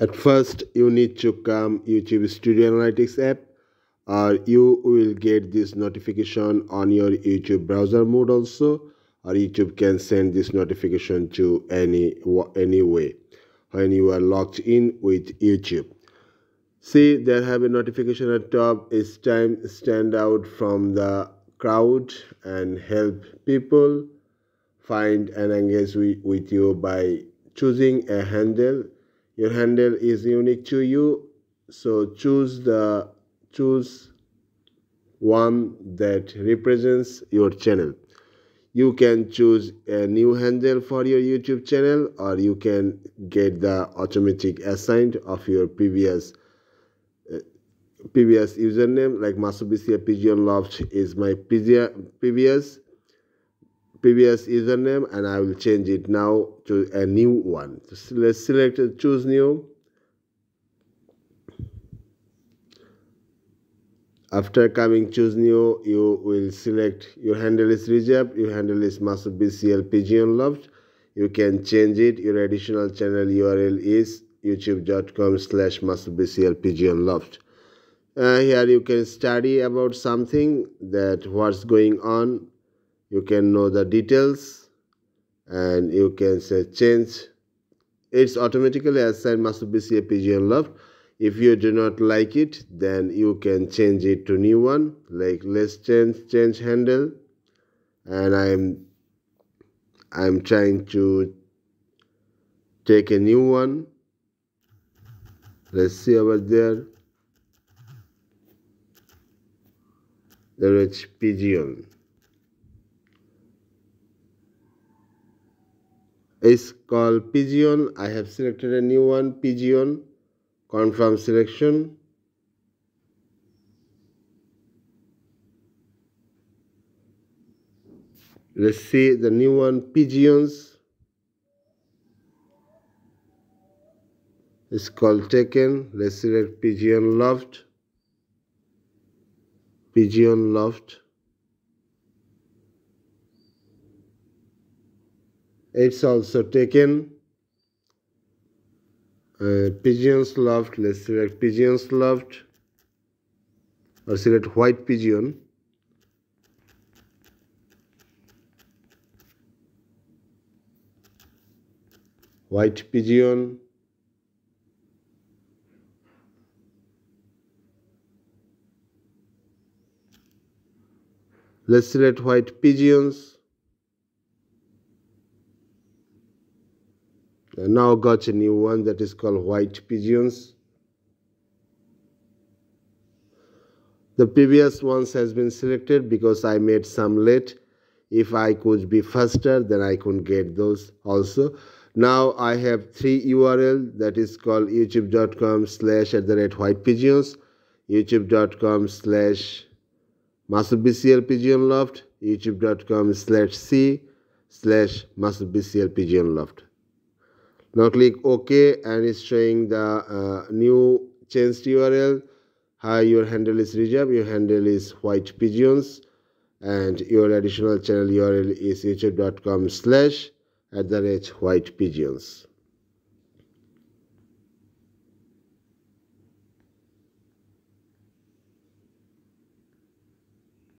at first you need to come youtube studio analytics app or you will get this notification on your youtube browser mode also or youtube can send this notification to any any way when you are logged in with youtube. See there have a notification at top. It's time stand out from the crowd and help people find and engage with you by choosing a handle your handle is unique to you so choose the choose one that represents your channel. You can choose a new handle for your youtube channel or you can get the automatic assigned of your previous uh, previous username like masudbcl Pigeon Loft is my previous previous username and I will change it now to a new one. So let's select choose new. After coming choose new, you will select your handle is Rejab, your handle is masudbcl Pigeon Loft. You can change it. Your additional channel URL is youtube.com slash Pigeon Loft. Uh, here you can study about something that what's going on you can know the details and you can say change. It's automatically assigned masudbcl Pigeon Loft if you do not like it then you can change it to new one like let's change change handle. And I'm I'm trying to take a new one. Let's see over there. There is pigeon is called pigeon. I have selected a new one pigeon. Confirm selection. Let's see the new one pigeons. Is called taken. Let's select pigeon loft pigeon loft it's also taken. Uh, pigeons loft let's select pigeons loft or select white pigeon. White pigeon. Let's select white pigeons I now got a new one that is called white pigeons. The previous ones has been selected because I made some late. If I could be faster, then I could get those also. Now I have three URL that is called youtube.com slash at the rate white pigeons, youtube.com slash masudbcl pigeon loft, youtube.com slash c slash masudbcl pigeon loft now click ok and it's showing the uh, new changed url hi your handle is Rejab, your handle is white pigeons. And your additional channel url is youtube.com slash at the rate white pigeons